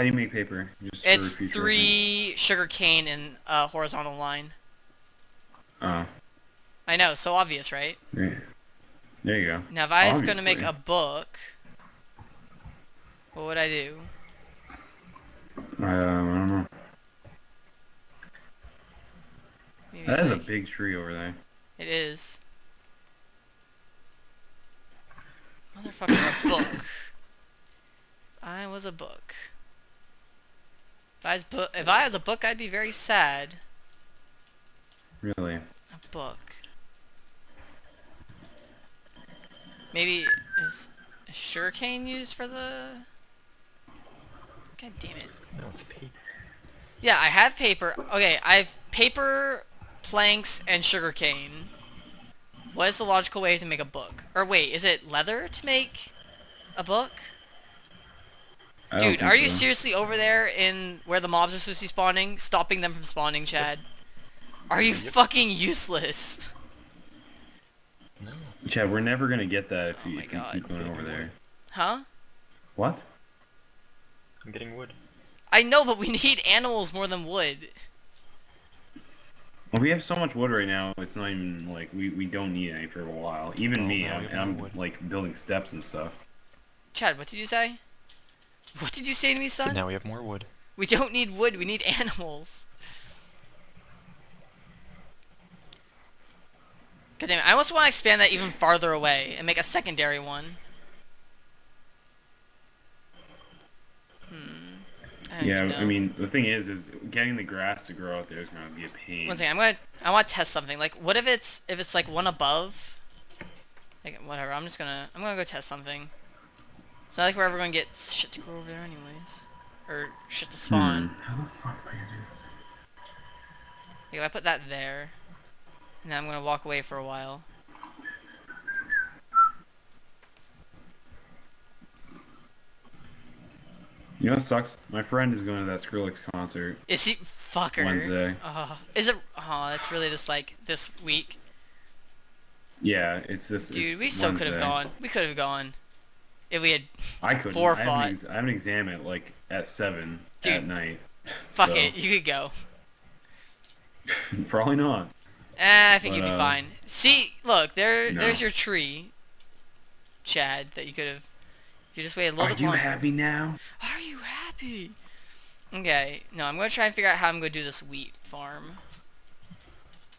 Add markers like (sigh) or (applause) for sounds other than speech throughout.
do you make paper? Just It's three sugar cane in a horizontal line. reference. I know, so obvious, right? Oh, there, you go. Now, if I was gonna make a book, what would I do? Um, I don't know. Maybe That is a big tree over there. It is. Motherfucker, a book. (laughs) I was a book. If I was, bu- if I was a book, I'd be very sad. Really. A book. Maybe is, is sugarcane used for the? God damn it. No, it's paper. Yeah, I have paper. Okay, I have paper, planks, and sugarcane. What is the logical way to make a book? Or wait, is it leather to make a book? I don't Dude, think are you so. seriously over there in where the mobs are supposed to be spawning, stopping them from spawning, Chad? Are you Yep. fucking useless? No. Chad, we're never gonna get that if Oh you, if you keep going over there. Huh? What? I'm getting wood. I know, but we (laughs) need animals more than wood. Well, we have so much wood right now. It's not even like we, we don't need any for a while. Even Oh, me, now I'm, I'm like building steps and stuff. Chad, what did you say? What did you say to me, So son? now we have more wood. We don't need wood, we need animals. God damn it, I almost want to expand that even farther away and make a secondary one. Hmm. I Yeah, even I mean the thing is, is getting the grass to grow out there is gonna be a pain. One second, I'm gonna I want to test something. Like, what if it's if it's like one above? Like, whatever. I'm just gonna I'm gonna go test something. It's not like we're ever gonna get shit to grow over there, anyways, or shit to spawn. Hmm. How the fuck am I gonna do this? Like, if I put that there, and then I'm gonna walk away for a while. You know what sucks? My friend is going to that Skrillex concert Is he fucker? Wednesday. Oh, is it? Oh, that's really just like this week, Yeah, it's this. dude. it's We so could have gone. We could have gone. If we had, I couldn't. Four I have, fought. an ex- I have an exam at like at seven Dude. at night. fuck So, it, you could go. (laughs) Probably not. Eh, I think But, you'd be uh, fine. See, look, there, no. there's your tree, Chad. That you could have. You just waited a little Are bit you happy now? Are you happy? Okay, no, I'm gonna try and figure out how I'm gonna do this wheat farm.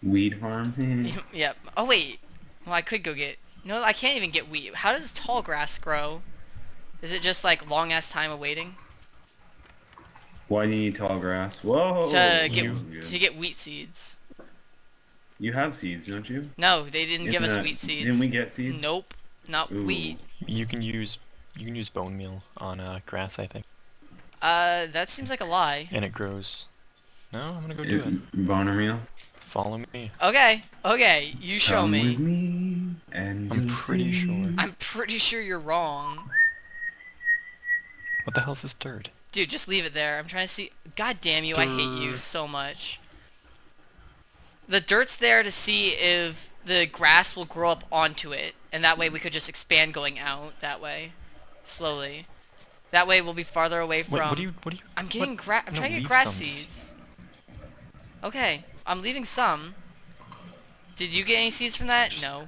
Weed farm. (laughs) yep. Oh wait. Well, I could go get. No, I can't even get wheat. How does tall grass grow? Is it just like long ass time of waiting Why do you need tall grass? Whoa. to get to get wheat seeds? You have seeds, don't you? No, they didn't give us Isn't that- wheat seeds. Didn't we get seeds? Nope, not Ooh. wheat. You can use you can use bone meal on uh, grass, I think, Uh, that seems like a lie. and it grows. No, I'm gonna go do it. It- Boner meal. Follow me. Okay, okay, you show Come me. With me and I'm pretty sure. I'm pretty sure you're wrong. What the hell's this dirt? Dude, just leave it there. I'm trying to see. God damn you, I hate you so much. The dirt's there to see if the grass will grow up onto it, and that way we could just expand going out that way, slowly. That way we'll be farther away from. What, what do you what do you? I'm getting grass. I'm no, trying to get grass some. seeds. Okay, I'm leaving some. Did you get any seeds from that? Just- no. No.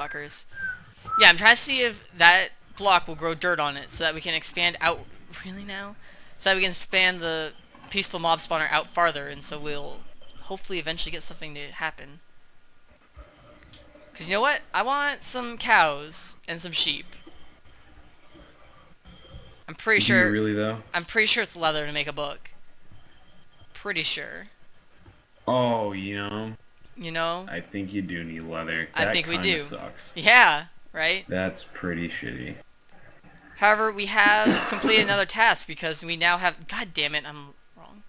Fuckers. Yeah, I'm trying to see if that block will grow dirt on it so that we can expand out. Really now? So that we can expand the peaceful mob spawner out farther, and so we'll hopefully eventually get something to happen. Cause you know what? I want some cows and some sheep. I'm pretty Do you sure. really though? I'm pretty sure it's leather to make a book. Pretty sure. Oh, you know, You know? I think you do need leather. I think we do. Sucks. Yeah, right? That's pretty shitty. However, we have completed another task because we now have. God damn it, I'm wrong.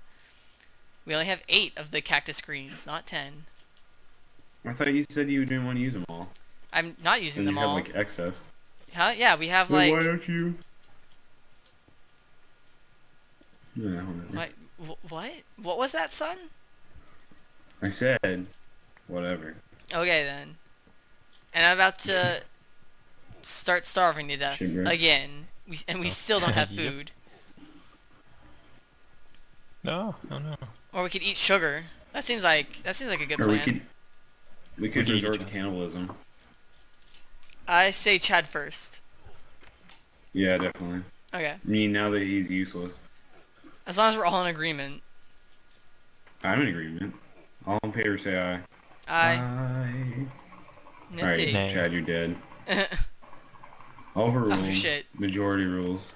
We only have eight of the cactus greens, not ten. I thought you said you didn't want to use them all. I'm not using them you have like excess. Huh? Yeah, we have Then like. why don't you? Yeah, whatever. What? wh- What? What was that, son? I said, whatever. Okay then. And I'm about to start starving to death Sugar. again We, and we oh. still don't have (laughs) Yep. food. No, no, no. Or we could eat sugar. That seems like that seems like a good Or we plan. could we could could eat resort to cannibalism. I say Chad first. Yeah, definitely. Okay. I mean, now that he's useless, As long as we're all in agreement. I'm in agreement. All in favor, say aye. I Aye. All right, nifty. Nay. Chad, you're dead. (laughs) Overruled. Oh, shit. Majority rules.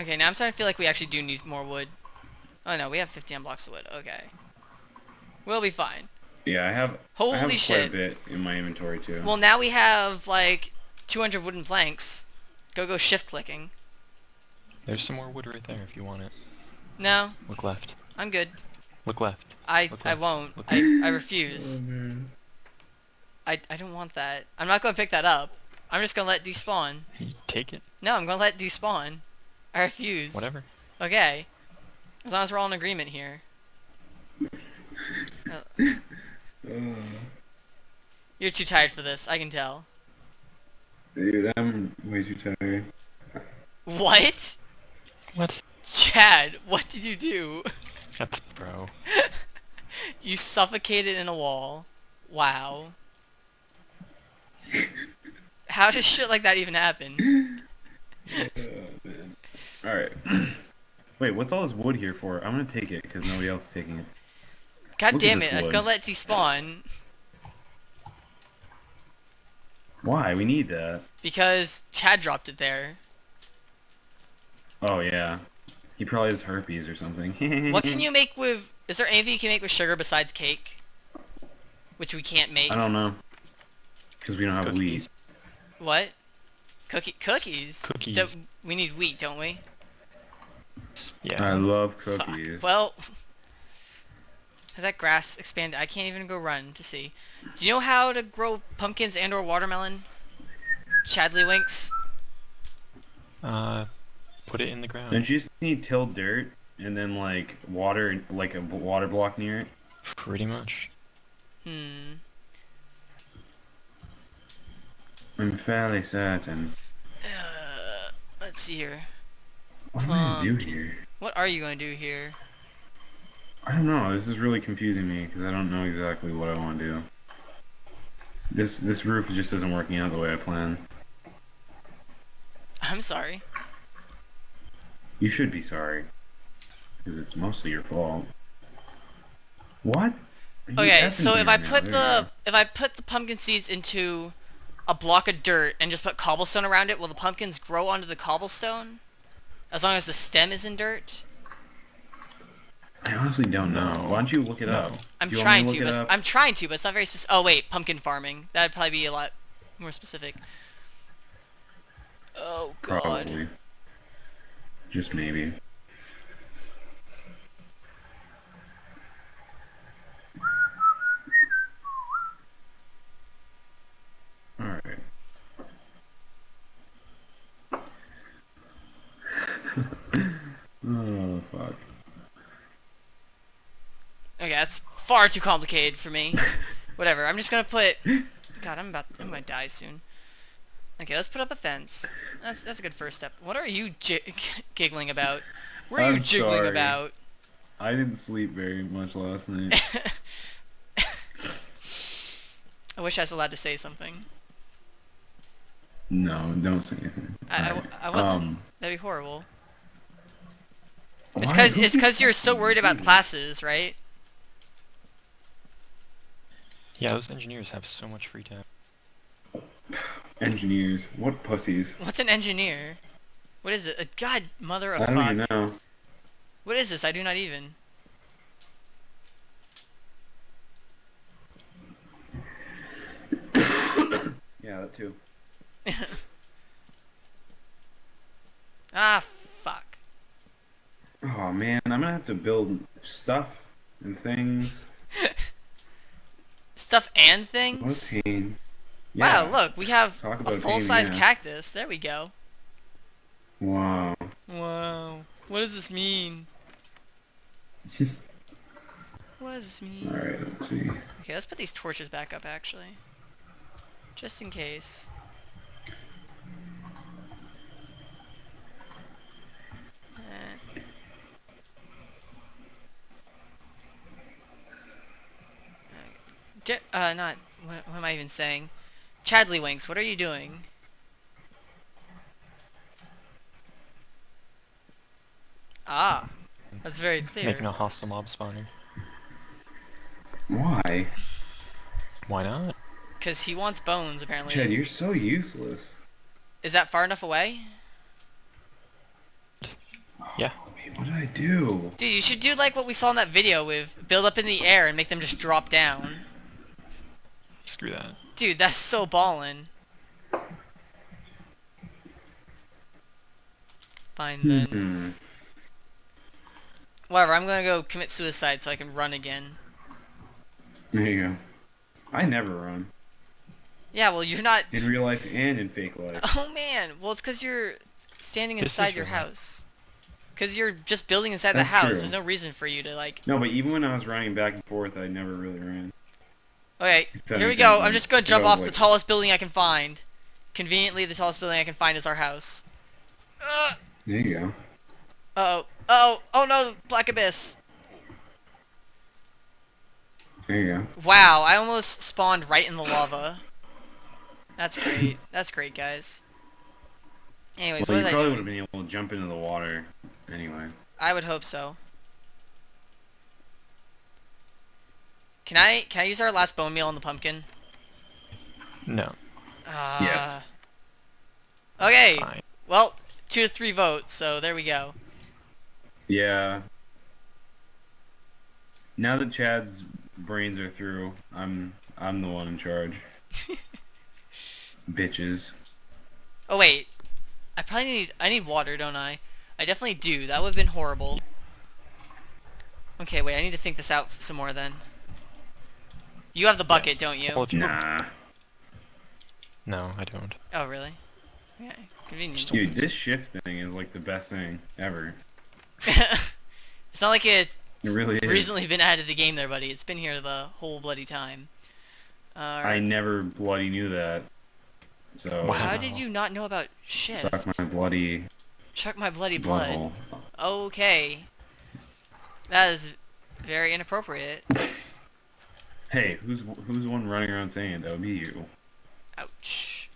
okay, now I'm starting to feel like we actually do need more wood. Oh no, we have 15 blocks of wood. Okay. We'll be fine. Yeah, I have. I Holy have shit. Quite a bit in my inventory too. Well, now we have like 200 wooden planks. Go go shift clicking. There's some more wood right there if you want it. No, Look left. I'm good. Look left. I Look I left. won't. Look I I refuse. Oh, man. I I don't want that. I'm not gonna pick that up. I'm just gonna let despawn. Take it. No, I'm gonna let despawn. I refuse. Whatever. Okay. As long as we're all in agreement here. (laughs) Uh, You're too tired for this. I can tell. dude, I'm way too tired. What? What? Chad, what did you do? That's bro. (laughs) You suffocated in a wall. Wow. How does shit like that even happen? Oh. (laughs) All right. (clears throat) Wait, what's all this wood here for? I'm gonna take it because nobody else is taking it. God Look damn it, I was wood. gonna let it despawn Why? We need that. because Chad dropped it there. Oh yeah. He probably has herpes or something. (laughs) What can you make with... Is there anything you can make with sugar besides cake? Which we can't make. I don't know. Because we don't have wheat. What? Cookie cookies? Cookies. That- we need wheat, don't we? Yeah. I love Fuck. cookies. Well, has that grass expanded? I can't even go run to see. Do you know how to grow pumpkins and or watermelon? Chadley Winks? Uh, put it in the ground. Don't you just need tilled dirt and then like water, like a water block near it? Pretty much. Hmm. I'm fairly certain. Uh, let's see here. What am I gonna do here? What are you going to do here? I don't know. This is really confusing me because I don't know exactly what I want to do. This this roof just isn't working out the way I planned. I'm sorry. You should be sorry, because it's mostly your fault. What? Okay, so if I now, put there the if I put the pumpkin seeds into a block of dirt and just put cobblestone around it, will the pumpkins grow onto the cobblestone? As long as the stem is in dirt? I honestly don't know. Why don't you look it up? I'm you trying to to, but it it's- up? I'm trying to, but it's not very specific. Oh wait, pumpkin farming. That'd probably be a lot more specific. Oh god. Probably. Just maybe. Alright. (laughs) oh, fuck. Okay, that's far too complicated for me. (laughs) Whatever. I'm just gonna put. God, I'm about. I'm gonna die soon. Okay, let's put up a fence. That's that's a good first step. What are you gi- (laughs) giggling about? What are you I'm jiggling sorry. about? I didn't sleep very much last night. (laughs) I wish I was allowed to say something. no, don't say anything. I, I, I wasn't. um, That'd be horrible. It's because it's because you're so worried about classes, right? Yeah, those engineers have so much free time. Engineers. What pussies? What's an engineer? What is it? A god mother of I don't fuck. even know. What is this? I do not even. (coughs) Yeah, that too. (laughs) ah, fuck. Oh man, I'm gonna have to build stuff and things. (laughs) Stuff and What things. a pain. Wow, look, we have a about a pain in the full-size cactus. There we go. Wow. Wow. What does this mean? (laughs) what does this mean? Alright, let's see. Okay, let's put these torches back up, actually. Just in case. Eh. Uh, not. What, what am I even saying? Chadley Winks, what are you doing? Ah, that's very clear. Making a hostile mob spawning. Why? Why not? Because he wants bones, apparently. Chad, you're so useless. Is that far enough away? Yeah. What did I do? Dude, you should do like what we saw in that video with build up in the air and make them just drop down. Screw that. Dude, that's so ballin'. Fine then. Hmm. Whatever, I'm gonna go commit suicide so I can run again. There you go. I never run. Yeah, well, you're not. In real life and in fake life. (laughs) Oh man, well, it's because you're standing This inside your real life. house. Because you're just building inside the house. true. There's no reason for you to like. No, but even when I was running back and forth, I never really ran. Okay, here we go. I'm just gonna jump off the tallest building I can find. Conveniently, the tallest building I can find is our house. Uh There you go. oh. Oh. Oh no, Black Abyss. There you go. Wow, I almost spawned right in the lava. That's great. (laughs) That's great, guys. Anyways, Well, what you probably would have been able to jump into the water anyway. I would hope so. Can I can I use our last bone meal on the pumpkin? No. Uh, Yes. Okay. Fine. Well, two to three votes, so there we go. Yeah. Now that Chad's brains are through, I'm I'm the one in charge. (laughs) Bitches. Oh wait, I probably need I need water, don't I? I definitely do. That would have been horrible. Okay, wait. I need to think this out some more then. You have the bucket, don't you? Well, if you Nah. No, I don't. Oh really? Yeah, convenient. Dude, this shift thing is like the best thing ever. (laughs) it's not like it It really is. recently been added to the game there, buddy. It's been here the whole bloody time. I never bloody knew that. So Wow. How did you not know about shit? suck my bloody Chuck my bloody blood. butthole. Okay. That is very inappropriate. (laughs) Hey, who's who's the one running around saying it? That would be you. Ouch.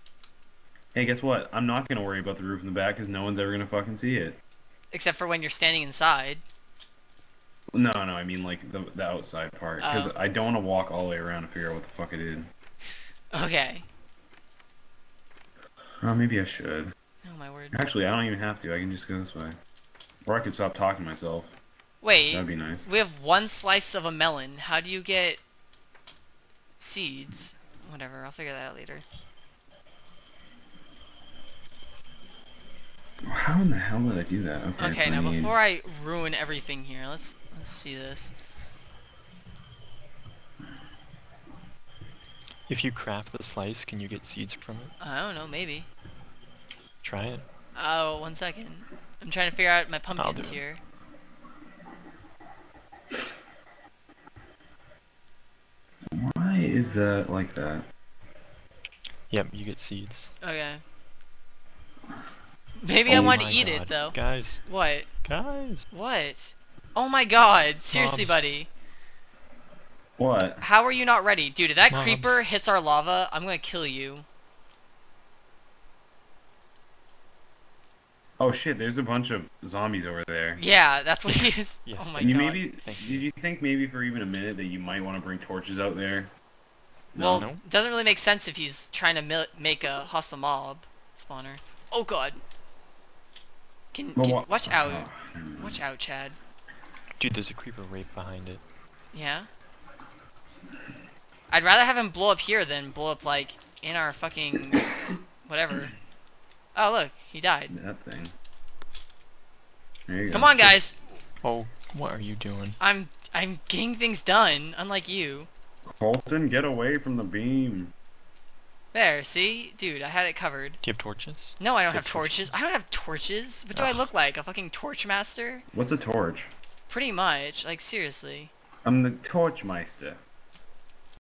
Hey, guess what? I'm not gonna worry about the roof in the back because no one's ever gonna fucking see it. Except for when you're standing inside. No, no, I mean like the the outside part because Oh. I don't want to walk all the way around to figure out what the fuck I did. Okay. Oh, maybe I should. Oh my word. Actually, I don't even have to. I can just go this way. Or I could stop talking to myself. Wait. That'd be nice. We have one slice of a melon. How do you get seeds? Whatever, I'll figure that out later. How in the hell did I do that? Okay. Okay, now I need- before I ruin everything here, let's let's see this. If you craft the slice, can you get seeds from it? I don't know, maybe. Try it. Oh, one second. I'm trying to figure out my pumpkins it. here. Why is that like that? Yep, you get seeds. Okay. (sighs) Maybe I Oh want to eat God. it though. Guys, What? guys. What? Oh my god, seriously Mobs. buddy. What? How are you not ready? Dude, if that Mobs. creeper hits our lava, I'm gonna kill you. Oh shit! There's a bunch of zombies over there. Yeah, that's what he is. (laughs) Yes, oh my you god. maybe Thank did you think maybe for even a minute that you might want to bring torches out there? Well, No. it doesn't really make sense if he's trying to mil- make a hostile mob spawner. Oh god. Can, Well, can- wha- watch oh, out. oh. Watch out, Chad. Dude, there's a creeper right behind it. Yeah. I'd rather have him blow up here than blow up like in our fucking (coughs) whatever. Oh look, he died. That thing. There you Come go. on, guys. Oh, what are you doing? I'm I'm getting things done, unlike you. Colton, get away from the beam. There, see, dude, I had it covered. Do you have torches? No, I don't have Good torches. I don't have torches. What do I ah. look like? A fucking torch master? What's a torch? Pretty much. Like seriously. I'm the torchmeister.